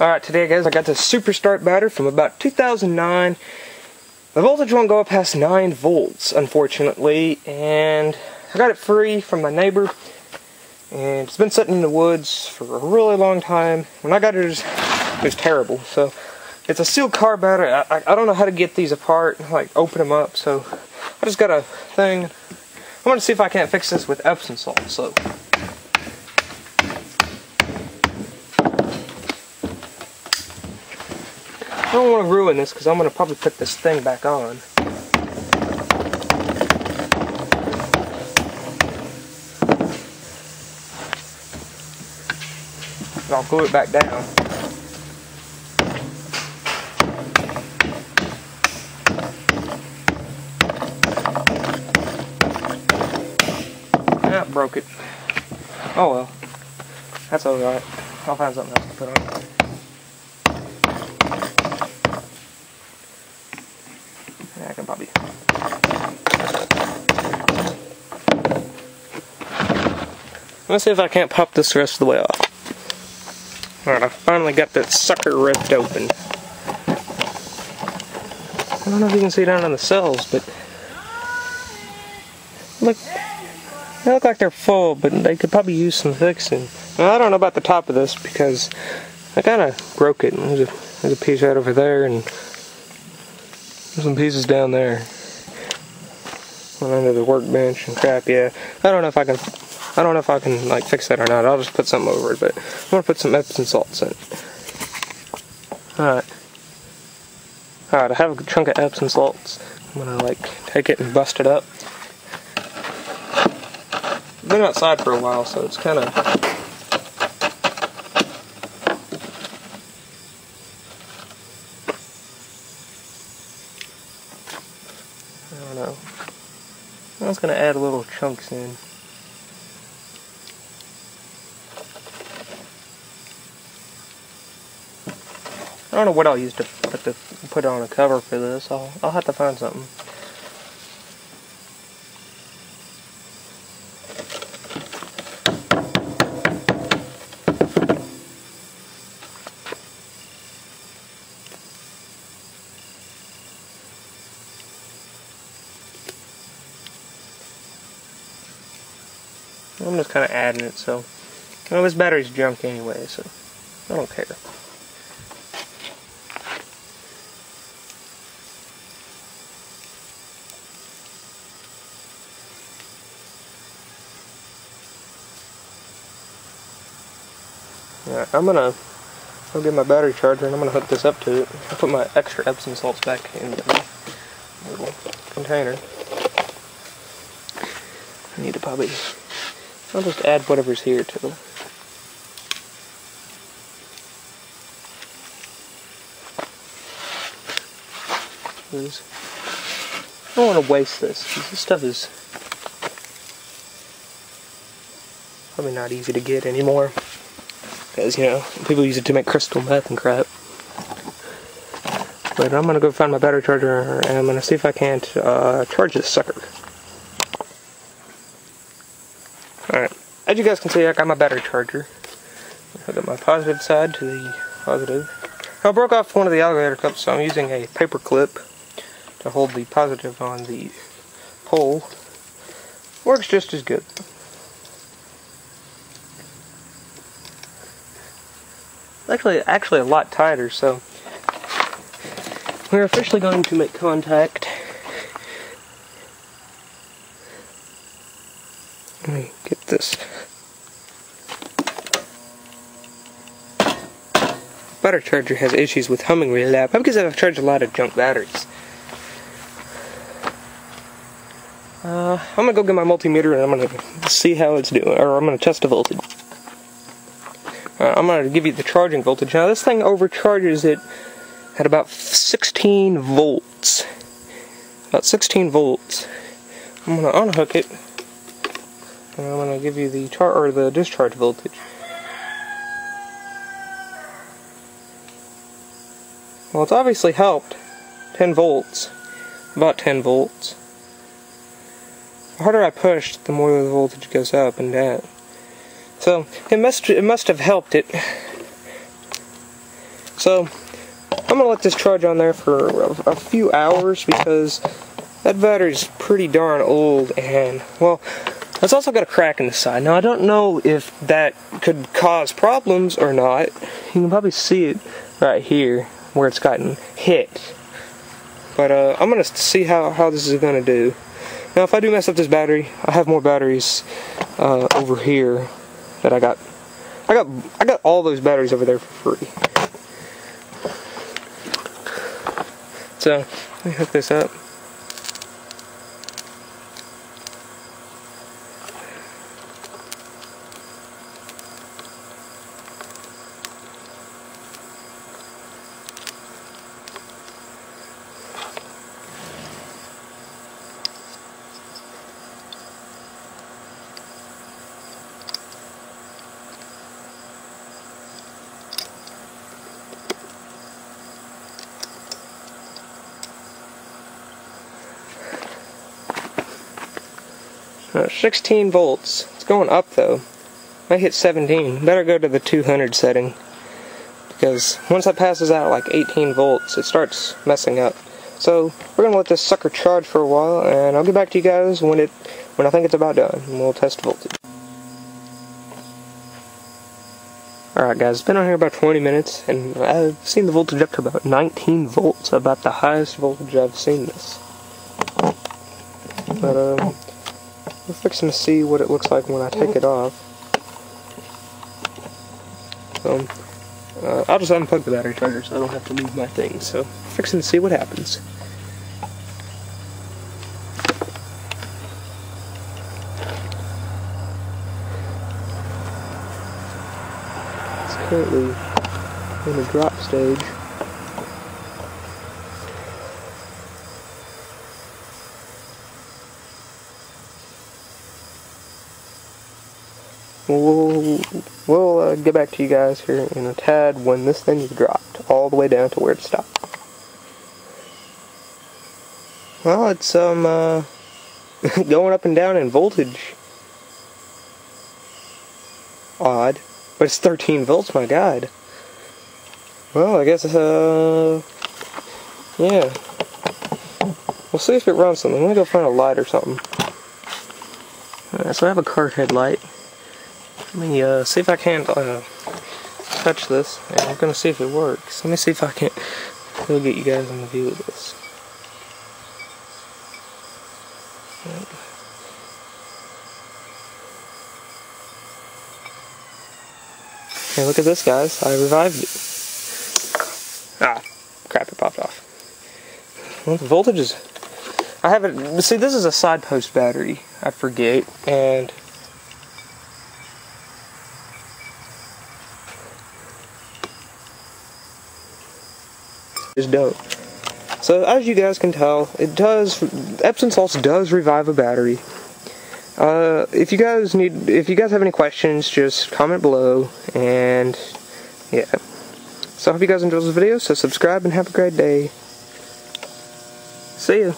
Alright, today guys, I got this Super Start battery from about 2009. The voltage won't go up past 9 volts, unfortunately, and I got it free from my neighbor, and it's been sitting in the woods for a really long time. When I got it, it was, it was terrible, so it's a sealed car battery. I, I, I, don't know how to get these apart, like open them up, so I just got a thing. I'm going to see if I can't fix this with Epsom salt, so... don't want to ruin this because I'm going to probably put this thing back on. I'll glue it back down. That broke it. Oh well. That's alright. I'll find something else to put on. Yeah, I can probably. Let's see if I can't pop this the rest of the way off. Alright, I finally got that sucker ripped open. I don't know if you can see down on the cells, but look, they look like they're full, but they could probably use some fixing. Now, I don't know about the top of this because I kind of broke it. There's a, there's a piece right over there, and some pieces down there. Under the workbench and crap, yeah. I don't know if I can I don't know if I can like fix that or not. I'll just put something over it, but I'm gonna put some Epsom salts in. Alright. Alright, I have a chunk of Epsom salts. I'm gonna like take it and bust it up. I've been outside for a while, so it's kinda I don't know. I'm just gonna add little chunks in. I don't know what I'll use to put the put on a cover for this. I'll I'll have to find something. I'm just kind of adding it, so. Well, this battery's junk anyway, so I don't care. Alright, I'm gonna I'll get my battery charger and I'm gonna hook this up to it. I'll put my extra Epsom salts back in the little container. I need to probably I'll just add whatever's here to them. I don't want to waste this. This stuff is probably not easy to get anymore. Because, you know, people use it to make crystal meth and crap. But I'm gonna go find my battery charger and I'm gonna see if I can't uh, charge this sucker. Alright, as you guys can see, I got my battery charger. I got my positive side to the positive. I broke off one of the alligator clips, so I'm using a paper clip to hold the positive on the pole. Works just as good. Actually actually a lot tighter, so we're officially going to make contact. Let me get this. Battery charger has issues with humming really loud. Because I've charged a lot of junk batteries. Uh, I'm gonna go get my multimeter and I'm gonna see how it's doing, or I'm gonna test the voltage. Uh, I'm going to give you the charging voltage. Now, this thing overcharges it at about 16 volts. About 16 volts. I'm going to unhook it. And I'm going to give you the char or the discharge voltage. Well, it's obviously helped. 10 volts. About 10 volts. The harder I push, the more the voltage goes up and down. So it must it must have helped it. So, I'm gonna let this charge on there for a, a few hours because that battery's pretty darn old and, well, it's also got a crack in the side. Now, I don't know if that could cause problems or not. You can probably see it right here where it's gotten hit. But uh, I'm gonna see how, how this is gonna do. Now, if I do mess up this battery, I have more batteries uh, over here that I got. I got I got all those batteries over there for free. So let me hook this up. Uh, 16 volts. It's going up though. I hit 17. Better go to the 200 setting. Because once that passes out like 18 volts, it starts messing up. So we're gonna let this sucker charge for a while, and I'll get back to you guys when it when I think it's about done, and we'll test voltage. Alright guys, it's been on here about 20 minutes, and I've seen the voltage up to about 19 volts, about the highest voltage I've seen this. But, um, we're fixing to see what it looks like when I take it off. Um, uh, I'll just unplug the battery charger so I don't have to move my thing. So, fixing to see what happens. It's currently in a drop stage. We'll, we'll uh, get back to you guys here in a tad when this thing is dropped all the way down to where it stopped. Well, it's um uh, going up and down in voltage. Odd, but it's 13 volts. My God. Well, I guess uh yeah. We'll see if it runs something. Let me go find a light or something. So I have a cart headlight. Let me uh, see if I can't uh, touch this, and I'm gonna see if it works. Let me see if I can We'll get you guys in the view of this. Hey, look at this, guys. I revived it. Ah, crap, it popped off. Well, the voltage is... I have it... See, this is a side post battery. I forget, and is dope. So as you guys can tell, it does Epsom salts does revive a battery. Uh, if you guys need, if you guys have any questions, just comment below, and yeah. So I hope you guys enjoyed this video. So subscribe and have a great day. See ya.